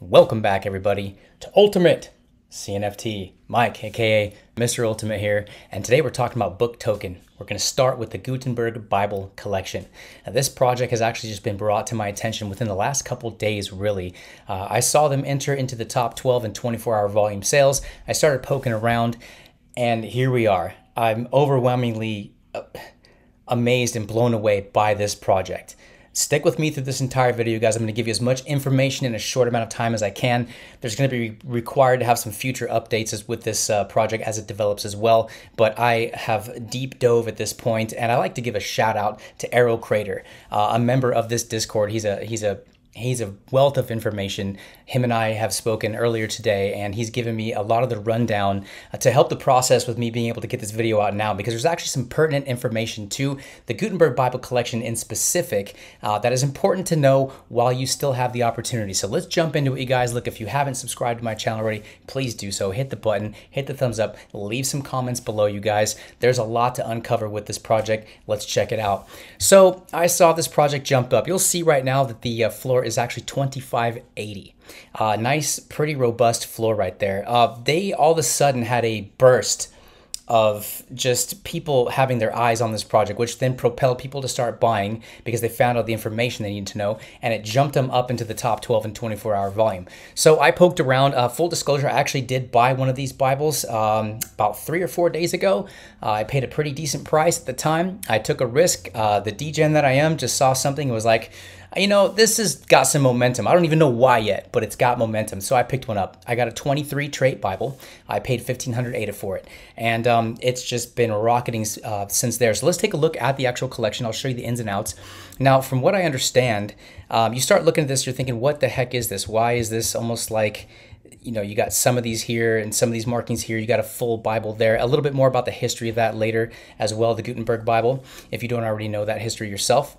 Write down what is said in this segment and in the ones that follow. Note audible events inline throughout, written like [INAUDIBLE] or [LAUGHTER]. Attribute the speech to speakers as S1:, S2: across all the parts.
S1: Welcome back, everybody, to Ultimate CNFT. Mike, aka Mr. Ultimate here, and today we're talking about Book Token. We're going to start with the Gutenberg Bible Collection. Now, this project has actually just been brought to my attention within the last couple days, really. Uh, I saw them enter into the top 12 and 24 hour volume sales. I started poking around, and here we are. I'm overwhelmingly uh, amazed and blown away by this project. Stick with me through this entire video, guys. I'm going to give you as much information in a short amount of time as I can. There's going to be required to have some future updates as, with this uh, project as it develops as well. But I have deep dove at this point, and I like to give a shout out to Arrow Crater, uh, a member of this Discord. He's a he's a he's a wealth of information. Him and I have spoken earlier today, and he's given me a lot of the rundown uh, to help the process with me being able to get this video out now because there's actually some pertinent information to the Gutenberg Bible collection in specific uh, that is important to know while you still have the opportunity. So let's jump into it, you guys. Look, if you haven't subscribed to my channel already, please do so. Hit the button, hit the thumbs up, leave some comments below, you guys. There's a lot to uncover with this project. Let's check it out. So I saw this project jump up. You'll see right now that the uh, floor is actually 2580. Uh, nice, pretty robust floor right there. Uh, they all of a sudden had a burst of just people having their eyes on this project, which then propelled people to start buying because they found out the information they needed to know, and it jumped them up into the top 12 and 24 hour volume. So I poked around. Uh, full disclosure, I actually did buy one of these Bibles um, about three or four days ago. Uh, I paid a pretty decent price at the time. I took a risk. Uh, the degen that I am just saw something and was like, you know, this has got some momentum. I don't even know why yet, but it's got momentum. So I picked one up. I got a 23 trait Bible. I paid 1500 for it. And um, it's just been rocketing uh, since there. So let's take a look at the actual collection. I'll show you the ins and outs. Now, from what I understand, um, you start looking at this, you're thinking, what the heck is this? Why is this almost like you know, you got some of these here and some of these markings here. You got a full Bible there. A little bit more about the history of that later as well, the Gutenberg Bible, if you don't already know that history yourself.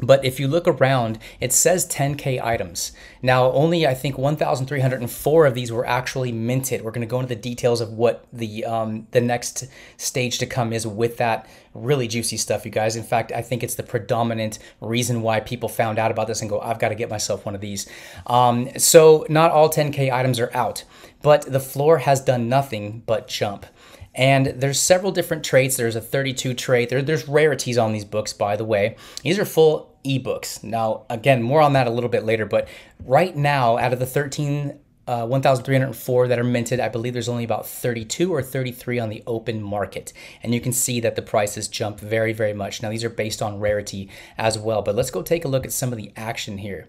S1: But if you look around, it says 10K items. Now, only I think 1,304 of these were actually minted. We're going to go into the details of what the um, the next stage to come is with that really juicy stuff, you guys. In fact, I think it's the predominant reason why people found out about this and go, I've got to get myself one of these. Um, so, not all 10K items are out, but the floor has done nothing but jump. And there's several different traits. There's a 32 trait. There, there's rarities on these books, by the way. These are full ebooks. Now, again, more on that a little bit later. But right now, out of the 13 uh, 1,304 that are minted. I believe there's only about 32 or 33 on the open market. And you can see that the prices jump very, very much. Now, these are based on rarity as well. But let's go take a look at some of the action here.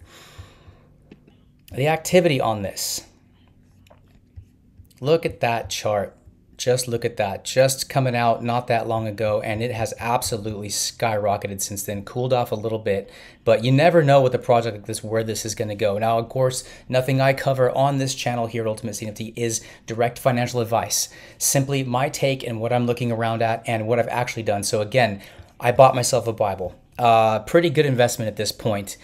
S1: The activity on this. Look at that chart. Just look at that. Just coming out not that long ago, and it has absolutely skyrocketed since then. Cooled off a little bit, but you never know with a project like this where this is going to go. Now, of course, nothing I cover on this channel here at Ultimate CNFT is direct financial advice. Simply my take and what I'm looking around at and what I've actually done. So, again, I bought myself a Bible. Uh, pretty good investment at this point.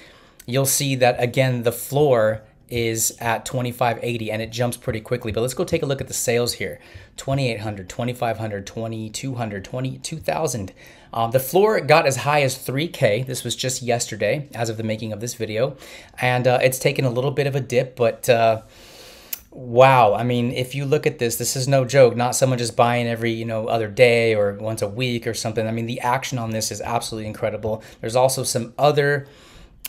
S1: You'll see that, again, the floor is at 2580 and it jumps pretty quickly. But let's go take a look at the sales here 2800, 2500, 2200, 22,000. Um, the floor got as high as 3K. This was just yesterday, as of the making of this video. And uh, it's taken a little bit of a dip, but. Uh, wow i mean if you look at this this is no joke not someone just buying every you know other day or once a week or something i mean the action on this is absolutely incredible there's also some other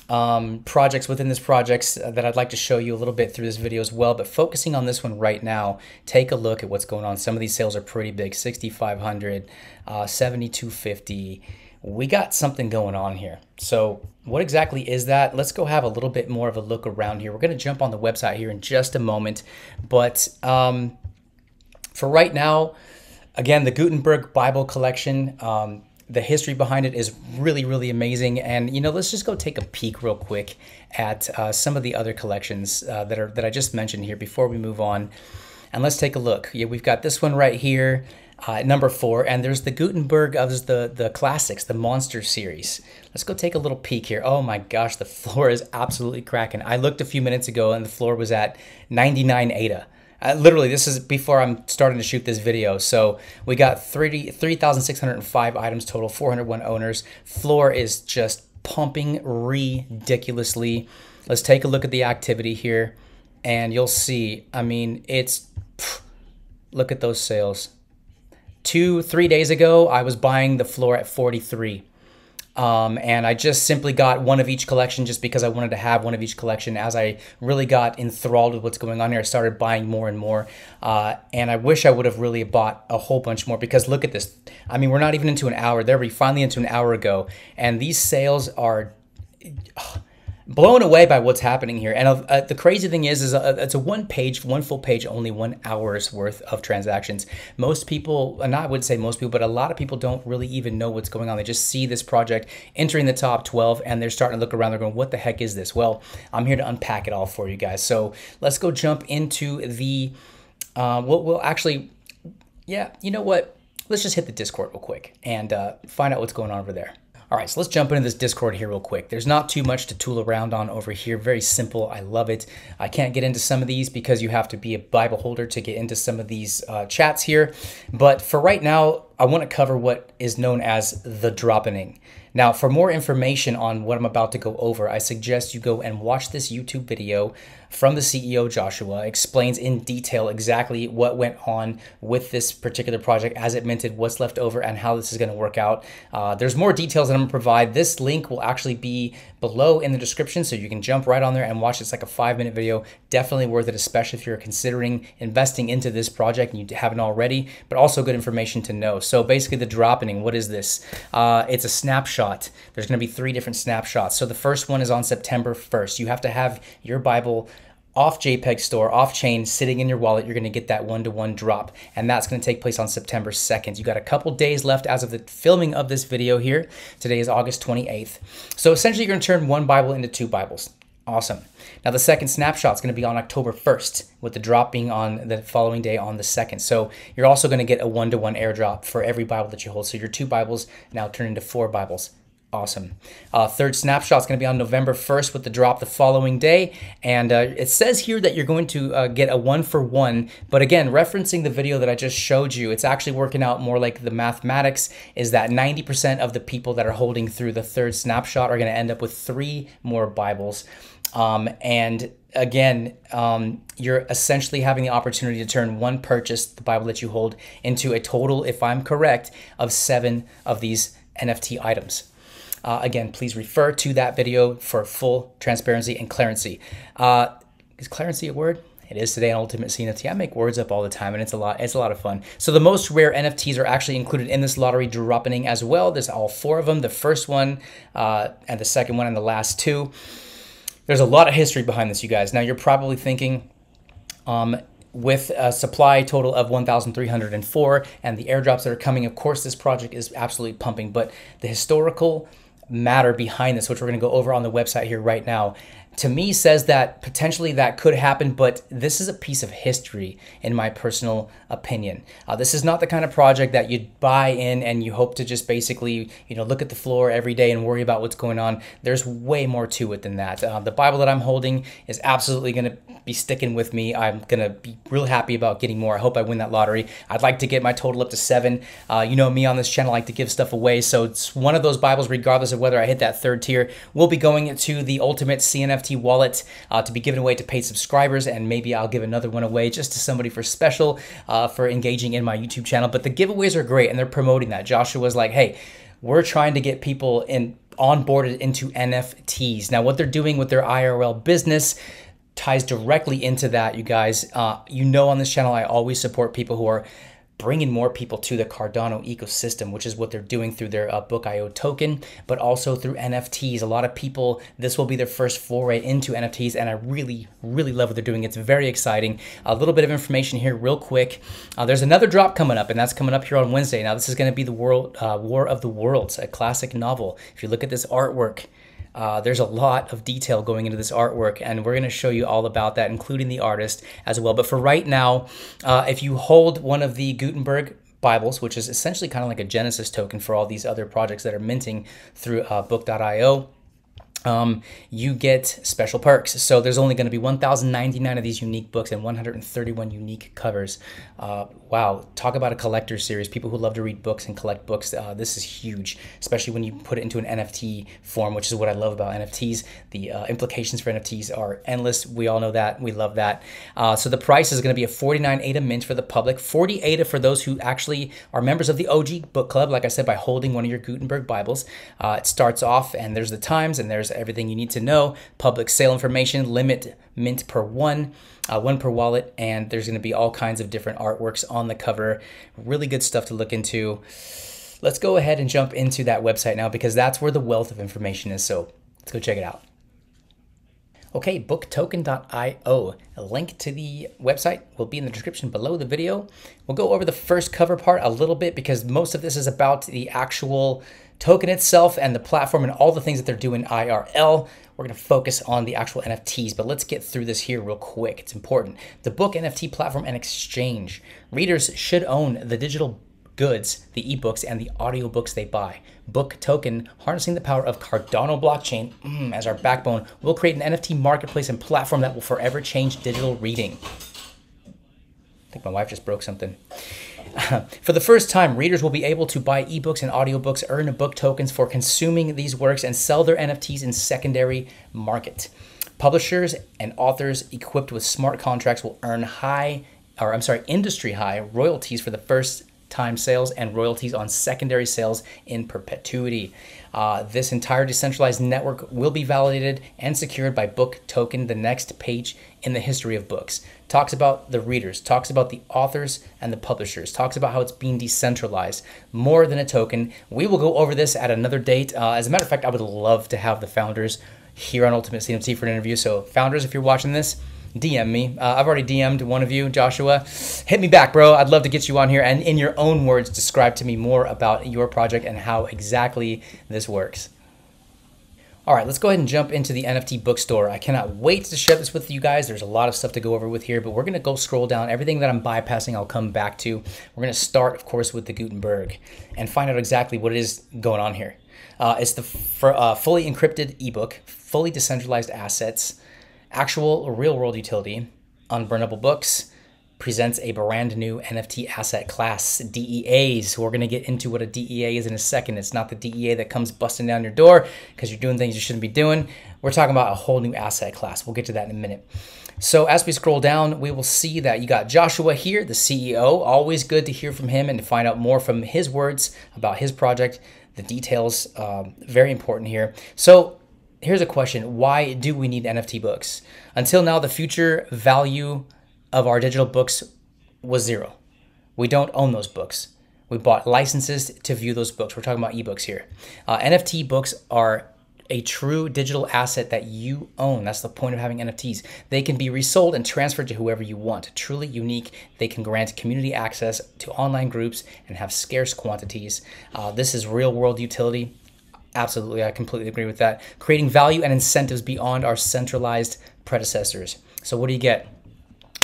S1: um, projects within this projects that I'd like to show you a little bit through this video as well. But focusing on this one right now, take a look at what's going on. Some of these sales are pretty big, 6,500, uh, 7,250. We got something going on here. So what exactly is that? Let's go have a little bit more of a look around here. We're going to jump on the website here in just a moment. But um, for right now, again, the Gutenberg Bible collection, um, the history behind it is really, really amazing. And you know, let's just go take a peek real quick at uh, some of the other collections uh, that are that I just mentioned here before we move on. And let's take a look. Yeah, we've got this one right here, uh, number four, and there's the Gutenberg of the the classics, the Monster series. Let's go take a little peek here. Oh my gosh, the [LAUGHS] floor is absolutely cracking. I looked a few minutes ago, and the floor was at 99 ADA. Literally, this is before I'm starting to shoot this video. So we got 3,605 items total, 401 owners. Floor is just pumping ridiculously. Let's take a look at the activity here. and you'll see. I mean, it's pff, look at those sales. Two, three days ago, I was buying the floor at 43. Um, and I just simply got one of each collection just because I wanted to have one of each collection. As I really got enthralled with what's going on here, I started buying more and more. Uh, and I wish I would have really bought a whole bunch more because look at this. I mean, we're not even into an hour. There we finally into an hour ago, and these sales are. Blown away by what's happening here. And uh, the crazy thing is, is uh, it's a one page, one full page, only one hour's worth of transactions. Most people, and I would say most people, but a lot of people don't really even know what's going on. They just see this project entering the top 12 and they're starting to look around. They're going, what the heck is this? Well, I'm here to unpack it all for you guys. So let's go jump into the, uh, we'll, we'll actually, yeah, you know what? Let's just hit the Discord real quick and uh, find out what's going on over there. All right, so let's jump into this Discord here real quick. There's not too much to tool around on over here. Very simple. I love it. I can't get into some of these because you have to be a Bible holder to get into some of these uh, chats here. But for right now, I want to cover what is known as the dropping. Now, for more information on what I'm about to go over, I suggest you go and watch this YouTube video from the CEO Joshua explains in detail exactly what went on with this particular project as it minted, what's left over, and how this is going to work out. Uh, there's more details that I'm going to provide. This link will actually be below in the description, so you can jump right on there and watch. It's like a five minute video. Definitely worth it, especially if you're considering investing into this project and you haven't already, but also good information to know. So basically, the dropping, what is this? Uh, it's a snapshot. There's going to be three different snapshots. So the first one is on September 1st. You have to have your Bible off JPEG store, off chain, sitting in your wallet, you're to get that one to one drop. And that's to take place on September 2nd. You got a couple days left as of the filming of this video here. Today is August 28th. So essentially, you're to turn one Bible into two Bibles. Awesome. Now, the second snapshot is going to be on October 1st, with the drop being on the following day on the 2nd. So, you're also going to get a one to one airdrop for every Bible that you hold. So, your two Bibles now turn into four Bibles. Awesome. Uh, third snapshot is going to be on November 1st with the drop the following day. And uh, it says here that you're going to uh, get a one for one. But again, referencing the video that I just showed you, it's actually working out more like the mathematics is that 90% of the people that are holding through the third snapshot are going to end up with three more Bibles. Um, and again, um, you're essentially having the opportunity to turn one purchase, the Bible that you hold, into a total, if I'm correct, of seven of these NFT items. Uh, again, please refer to that video for full transparency and clarity. Uh, is clarity a word? It is today on Ultimate CNFT. I make words up all the time, and it's a lot. It's a lot of fun. So the most rare NFTs are actually included in this lottery dropping as well. There's all four of them. The first one, uh, and the second one, and the last two. There's a lot of history behind this, you guys. Now you're probably thinking, um, with a supply total of 1,304 and the airdrops that are coming, of course, this project is absolutely pumping. But the historical matter behind this, which we're going to go over on the website here right now, to me says that potentially that could happen, but this is a piece of history, in my personal opinion. Uh, this is not the kind of project that you buy in and you hope to just basically, you know, look at the floor every day and worry about what's going on. There's way more to it than that. Uh, the Bible that I'm holding is absolutely going to be sticking with me. I'm going to be real happy about getting more. I hope I win that lottery. I'd like to get my total up to seven. Uh, you know me on this channel, I like to give stuff away. So it's one of those Bibles, regardless of whether I hit that third tier. We'll be going to the Ultimate CNF NFT wallet uh, to be given away to paid subscribers, and maybe I'll give another one away just to somebody for special uh, for engaging in my YouTube channel. But the giveaways are great, and they're promoting that. Joshua was like, hey, we're trying to get people in onboarded into NFTs. Now, what they're doing with their IRL business ties directly into that, you guys. Uh, you know, on this channel, I always support people who are bringing more people to the Cardano ecosystem, which is what they're doing through their uh, Book.io token, but also through NFTs. A lot of people, this will be their first foray into NFTs, and I really, really love what they're doing. It's very exciting. A little bit of information here, real quick. Uh, there's another drop coming up, and that's coming up here on Wednesday. Now, this is going to be the World uh, War of the Worlds, a classic novel. If you look at this artwork, uh, there's a lot of detail going into this artwork, and we're going to show you all about that, including the artist as well. But for right now, uh, if you hold one of the Gutenberg Bibles, which is essentially kind of like a Genesis token for all these other projects that are minting through uh, Book.io, um, you get special perks. So there's only going to be 1,099 of these unique books and 131 unique covers. Uh, wow, talk about a collector series. People who love to read books and collect books, uh, this is huge, especially when you put it into an NFT form, which is what I love about NFTs. The uh, implications for NFTs are endless. We all know that. We love that. Uh, so the price is going to be a 49 ADA mint for the public, 40 ADA for those who actually are members of the OG book club, like I said, by holding one of your Gutenberg Bibles. Uh, it starts off, and there's the times, and there's everything you need to know. Public sale information, limit mint per one, uh, one per wallet, and there's going to be all kinds of different artworks on the cover. Really good stuff to look into. Let's go ahead and jump into that website now because that's where the wealth of information is. So let's go check it out. Okay, booktoken.io. A link to the website will be in the description below the video. We'll go over the first cover part a little bit because most of this is about the actual token itself and the platform and all the things that they're doing IRL. We're going to focus on the actual NFTs, but let's get through this here real quick. It's important. The book NFT platform and exchange. Readers should own the digital goods, the ebooks, and the audiobooks they buy. Book Token, harnessing the power of Cardano blockchain mm, as our backbone, will create an NFT marketplace and platform that will forever change digital reading. I think my wife just broke something. [LAUGHS] for the first time, readers will be able to buy ebooks and audiobooks, earn book tokens for consuming these works, and sell their NFTs in secondary market. Publishers and authors equipped with smart contracts will earn high, or I'm sorry, industry high royalties for the first time sales and royalties on secondary sales in perpetuity. Uh, this entire decentralized network will be validated and secured by Book Token, the next page in the history of books. Talks about the readers, talks about the authors and the publishers, talks about how it's being decentralized more than a token. We will go over this at another date. Uh, as a matter of fact, I would love to have the founders here on Ultimate CNFT for an interview. So, founders, if you're watching this, DM me. Uh, I've already DM'd one of you, Joshua. Hit me back, bro. I'd love to get you on here and, in your own words, describe to me more about your project and how exactly this works. All right, let's go ahead and jump into the NFT bookstore. I cannot wait to share this with you guys. There's a lot of stuff to go over with here, but we're going to go scroll down. Everything that I'm bypassing, I'll come back to. We're going to start, of course, with the Gutenberg and find out exactly what is going on here. Uh, it's the uh, fully encrypted ebook, fully decentralized assets, Actual real world utility, Unburnable Books, presents a brand new NFT asset class, DEAs. We're going to get into what a DEA is in a second. It's not the DEA that comes busting down your door because you're doing things you shouldn't be doing. We're talking about a whole new asset class. We'll get to that in a minute. So as we scroll down, we will see that you got Joshua here, the CEO. Always good to hear from him and to find out more from his words about his project. The details, um, very important here. So here's a question why do we need nft books until now the future value of our digital books was zero we don't own those books we bought licenses to view those books we're talking about ebooks here uh, nft books are a true digital asset that you own. That's the point of having NFTs. They can be resold and transferred to whoever you want. Truly unique. They can grant community access to online groups and have scarce quantities. Uh, this is real world utility. Absolutely, I completely agree with that. Creating value and incentives beyond our centralized predecessors. So, what do you get?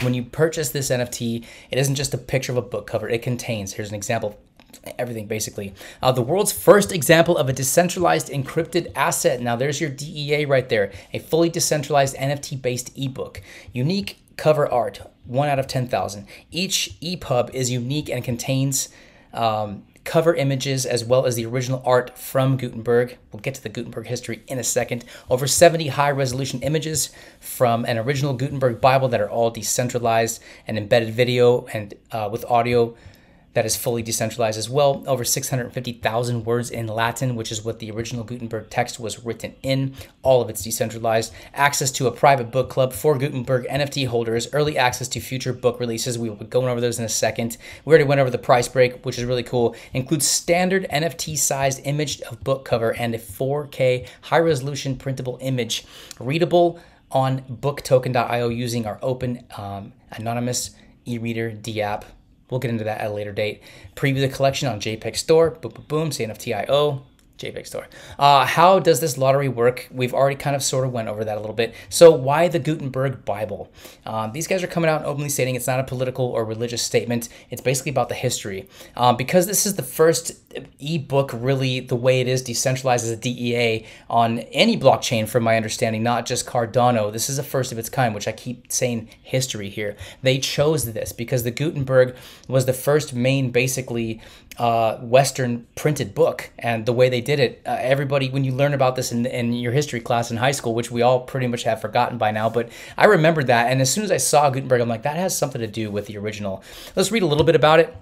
S1: When you purchase this NFT, it isn't just a picture of a book cover. It contains, here's an example, everything basically. Uh, the world's first example of a decentralized encrypted asset. Now, there's your DEA right there, a fully decentralized NFT based ebook. Unique cover art, one out of 10,000. Each EPUB is unique and contains um, cover images as well as the original art from Gutenberg. We'll get to the Gutenberg history in a second. Over 70 high resolution images from an original Gutenberg Bible that are all decentralized and embedded video and uh, with audio that is fully decentralized as well. Over 650,000 words in Latin, which is what the original Gutenberg text was written in. All of it's decentralized. Access to a private book club for Gutenberg NFT holders. Early access to future book releases. We will be going over those in a second. We already went over the price break, which is really cool. Includes standard NFT sized image of book cover and a 4K high resolution printable image. Readable on booktoken.io using our open um, anonymous e-reader D app We'll get into that at a later date. Preview the collection on JPEG Store. Boom, boom, boom. CNFTIO. JPEG store. Uh, how does this lottery work? We've already kind of sort of went over that a little bit. So why the Gutenberg Bible? Um, these guys are coming out openly stating it's not a political or religious statement. It's basically about the history. Um, because this is the first ebook really the way it is decentralized as a DEA on any blockchain from my understanding, not just Cardano. This is the first of its kind, which I keep saying history here. They chose this because the Gutenberg was the first main basically uh, Western printed book. And the way they did it, uh, everybody, when you learn about this in, in your history class in high school, which we all pretty much have forgotten by now, but I remembered that. And as soon as I saw Gutenberg, I'm like, that has something to do with the original. Let's read a little bit about it.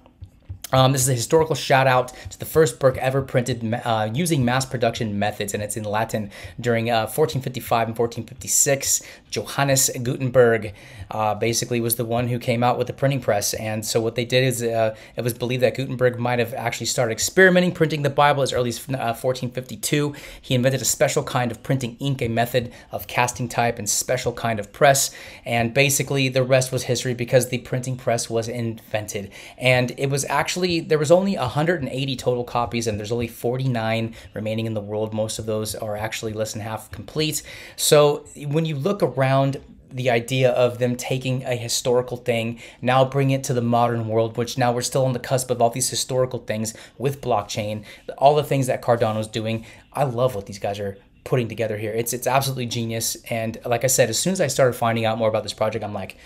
S1: Um, this is a historical shout out to the first book ever printed uh, using mass production methods, and it's in Latin during uh, 1455 and 1456. Johannes Gutenberg uh, basically was the one who came out with the printing press. And so, what they did is uh, it was believed that Gutenberg might have actually started experimenting printing the Bible as early as 1452. Uh, he invented a special kind of printing ink, a method of casting type, and special kind of press. And basically, the rest was history because the printing press was invented. And it was actually actually there was only 180 total copies and there's only 49 remaining in the world. Most of those are actually less than half complete. So when you look around the idea of them taking a historical thing now bring it to the modern world which now we're still on the cusp of all these historical things with blockchain all the things that cardano's doing. I love what these guys are putting together here. It's it's absolutely genius. And like i said as soon as i started finding out more about this project i'm like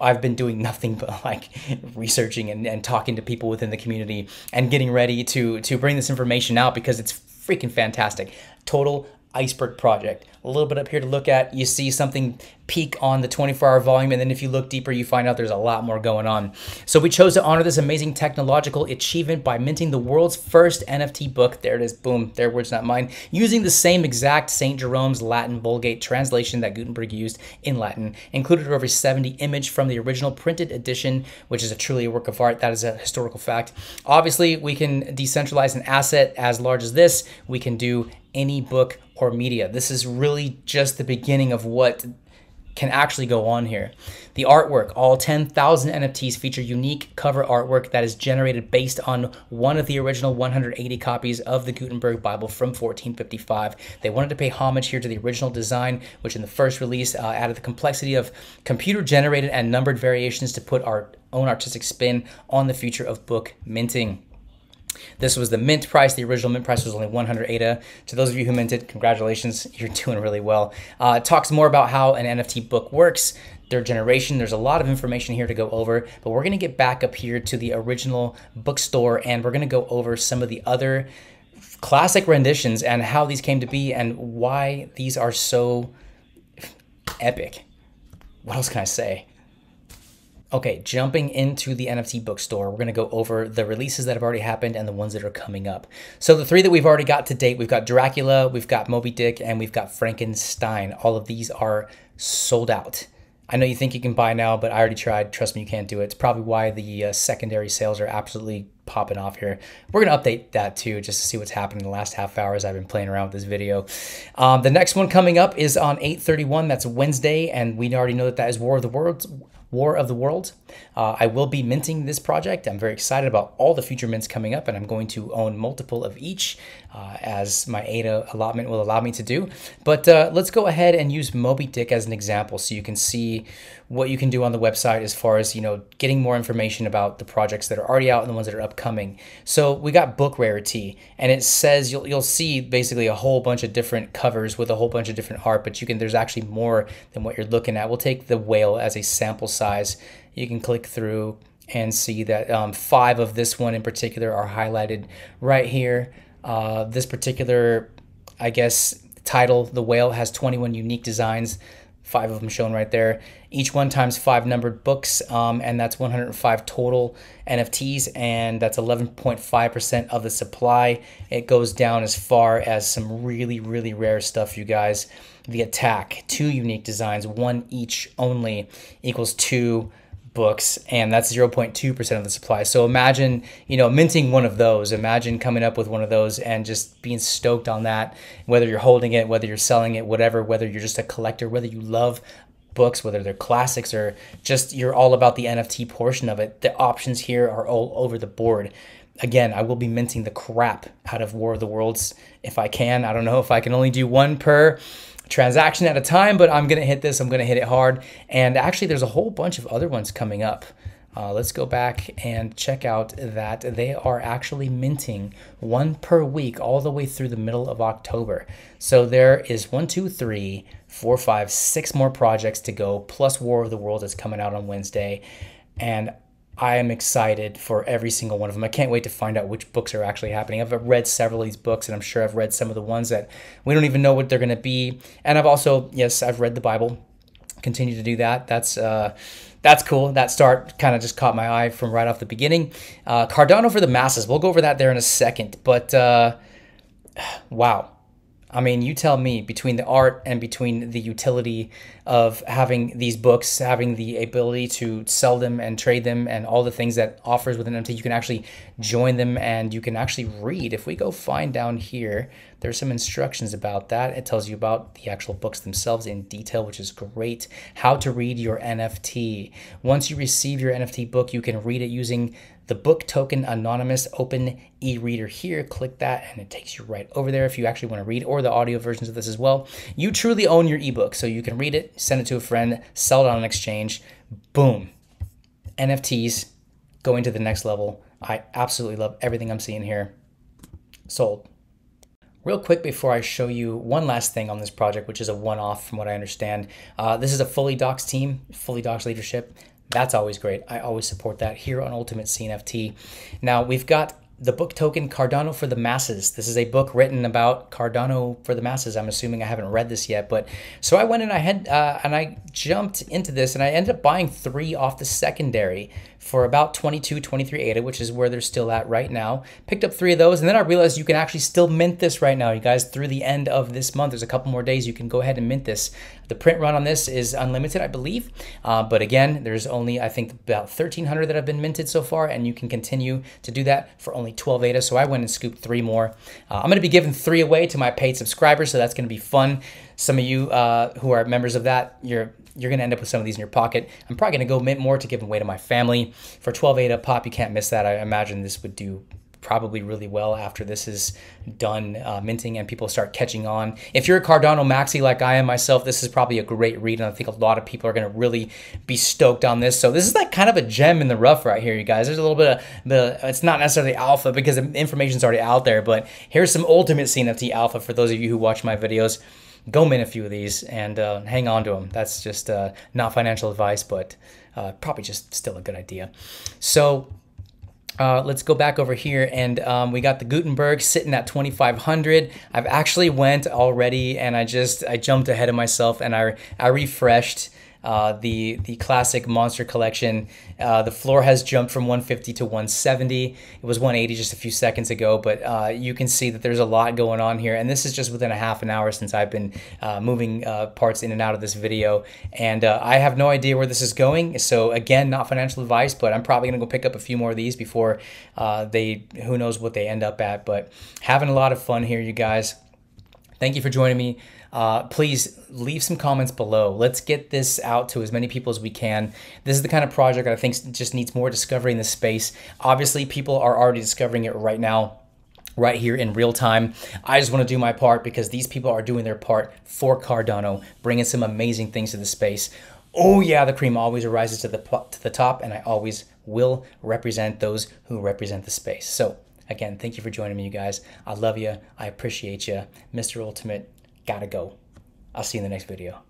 S1: I've been doing nothing but [LAUGHS] like researching and, and talking to people within the community and getting ready to to bring this information out because it's freaking fantastic. Total iceberg project. A little bit up here to look at, you see something peak on the 24 hour volume, and then if you look deeper, you find out there's a lot more going on. So we chose to honor this amazing technological achievement by minting the world's first NFT book. There it is, boom, their words, not mine, using the same exact St. Jerome's Latin Vulgate translation that Gutenberg used in Latin, included over 70 image from the original printed edition, which is a truly a work of art. That is a historical fact. Obviously, we can decentralize an asset as large as this. We can do any book or media. This is really just the beginning of what can actually go on here. The artwork, all 10,000 NFTs feature unique cover artwork that is generated based on one of the original 180 copies of the Gutenberg Bible from 1455. They wanted to pay homage here to the original design, which in the first release uh, added the complexity of computer generated and numbered variations to put our own artistic spin on the future of book minting. This was the mint price. The original mint price was only 100 ADA. To those of you who minted, congratulations, [LAUGHS] you're doing really well. Uh, it talks more about how an NFT book works, their generation. There's a lot of information here to go over, but we're going to get back up here to the original bookstore and we're going to go over some of the other classic renditions and how these came to be and why these are so epic. What else can I say? Okay, jumping into the NFT bookstore, we're going to go over the releases that have already happened and the ones that are coming up. So, the three that we've already got to date we've got Dracula, we've got Moby Dick, and we've got Frankenstein. All of these are sold out. I know you think you can buy now, but I already tried. Trust me, you can't do it. It's probably why the uh, secondary sales are absolutely popping off here. We're going to update that too, just to see what's happening in the last half hours I've been playing around with this video. Um, the next one coming up is on 831. That's Wednesday, and we already know that that is War of the Worlds. War of the World. Uh, I will be minting this project. I'm very excited about all the future mints coming up, and I'm going to own multiple of each uh, as my ADA allotment will allow me to do. But uh, let's go ahead and use Moby Dick as an example so you can see what you can do on the website as far as you know getting more information about the projects that are already out and the ones that are upcoming. So we got book rarity, and it says you'll you'll see basically a whole bunch of different covers with a whole bunch of different art, but you can there's actually more than what you're looking at. We'll take the whale as a sample size. You can click through and see that um, five of this one in particular are highlighted right here. Uh, this particular, I guess, title, The Whale, has 21 unique designs five of them shown right there. Each one times five numbered books, um, and that's 105 total NFTs, and that's 11.5% of the supply. It goes down as far as some really, really rare stuff, you guys. The attack, two unique designs, one each only, equals two books and that's 0.2% of the supply. So imagine, you know, minting one of those. Imagine coming up with one of those and just being stoked on that, whether you're holding it, whether you're selling it, whatever, whether you're just a collector, whether you love books, whether they're classics or just you're all about the NFT portion of it. The options here are all over the board. again, I will be minting the crap out of War of the Worlds if I can. I don't know if I can only do one per transaction at a time, but I'm going to hit this. I'm going to hit it hard. And actually, there's a whole bunch of other ones coming up. Uh, let's go back and check out that they are actually minting one per week all the way through the middle of October. So there is one, two, three, four, five, six more projects to go, plus War of the Worlds is coming out on Wednesday. And I am excited for every single one of them. I can't wait to find out which books are actually happening. I've read several of these books, and I'm sure I've read some of the ones that we don't even know what they're going to be. And I've also, yes, I've read the Bible. Continue to do that. That's uh, that's cool. That start kind of just caught my eye from right off the beginning. Uh, Cardano for the masses. We'll go over that there in a second. But uh, [SIGHS] wow, I mean, you tell me between the art and between the utility of having these books, having the ability to sell them and trade them, and all the things that offers within NFT, you can actually join them and you can actually read. If we go find down here, there's some instructions about that. It tells you about the actual books themselves in detail, which is great. How to read your NFT. Once you receive your NFT book, you can read it using the book token anonymous open e-reader here click that and it takes you right over there if you actually want to read or the audio versions of this as well you truly own your ebook so you can read it send it to a friend sell it on an exchange boom nfts going to the next level i absolutely love everything i'm seeing here sold Real quick before I show you one last thing on this project, which is a one-off from what I understand. Uh, this is a fully doxxed team, fully doxxed leadership. That's always great. I always support that here on Ultimate CNFT. Now we've got the book token Cardano for the Masses. This is a book written about Cardano for the masses. I'm assuming I haven't read this yet, but so I went and I had uh, and I jumped into this and I ended up buying three off the secondary for about 22, 23 ADA, which is where they're still at right now. Picked up three of those, and then I realized you can actually still mint this right now, you guys, through the end of this month. There's a couple more days you can go ahead and mint this. The print run on this is unlimited, I believe, uh, but again, there's only I think about 1,300 that have been minted so far, and you can continue to do that for only 12 ADA. So I went and scooped three more. Uh, I'm going to be giving three away to my paid subscribers, so that's going to be fun. Some of you uh, who are members of that, you're you're going to end up with some of these in your pocket. I'm probably going to go mint more to give away to my family. For 12 ADA pop, you can't miss that. I imagine this would do probably really well after this is done uh, minting and people start catching on. If you're a Cardano maxi like I am myself, this is probably a great read, and I think a lot of people are going to really be stoked on this. So this is like kind of a gem in the rough right here, you guys. There's a little bit of the. It's not necessarily alpha because the information's already out there, but here's some ultimate CNFT alpha for those of you who watch my videos go mint a few of these and uh, hang on to them. That's just uh, not financial advice, but uh, probably just still a good idea. So uh, let's go back over here and um, we got the Gutenberg sitting at 2500 I've actually went already and I just I jumped ahead of myself and I, I refreshed uh, the the classic monster collection. Uh, the floor has jumped from 150 to 170. It was 180 just a few seconds ago, but uh, you can see that there's a lot going on here. And this is just within a half an hour since I've been uh, moving uh, parts in and out of this video. And I have no idea where this is going. So again, not financial advice, but I'm probably gonna go pick up a few more of these before they, who knows what they end up at. But having a lot of fun here, you guys. Thank you for joining me uh, please leave some comments below. Let's get this out to as many people as we can. This is the kind of project I think just needs more discovery in the space. Obviously, people are already discovering it right now right here in real time. I just want to do my part because these people are doing their part for Cardano, bringing some amazing things to the space. Oh yeah, the cream always rises to the to the top, and I always will represent those who represent the space. So again, thank you for joining me, you guys. I love you. I appreciate you, Mr. Ultimate gotta go. I'll see you in the next video.